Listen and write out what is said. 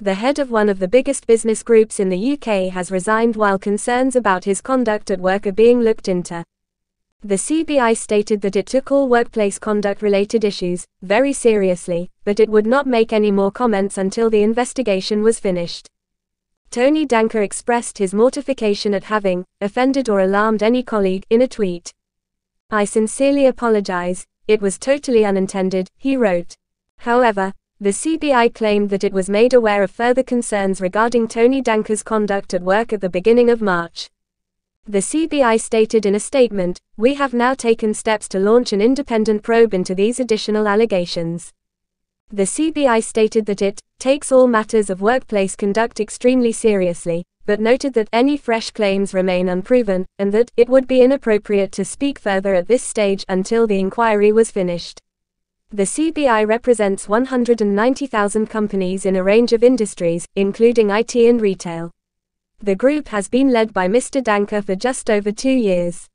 The head of one of the biggest business groups in the UK has resigned while concerns about his conduct at work are being looked into. The CBI stated that it took all workplace conduct related issues very seriously, but it would not make any more comments until the investigation was finished. Tony Danker expressed his mortification at having offended or alarmed any colleague in a tweet. I sincerely apologize, it was totally unintended, he wrote. However, the CBI claimed that it was made aware of further concerns regarding Tony Danker's conduct at work at the beginning of March. The CBI stated in a statement, We have now taken steps to launch an independent probe into these additional allegations. The CBI stated that it takes all matters of workplace conduct extremely seriously, but noted that any fresh claims remain unproven, and that it would be inappropriate to speak further at this stage until the inquiry was finished. The CBI represents 190,000 companies in a range of industries, including IT and retail. The group has been led by Mr. Danker for just over two years.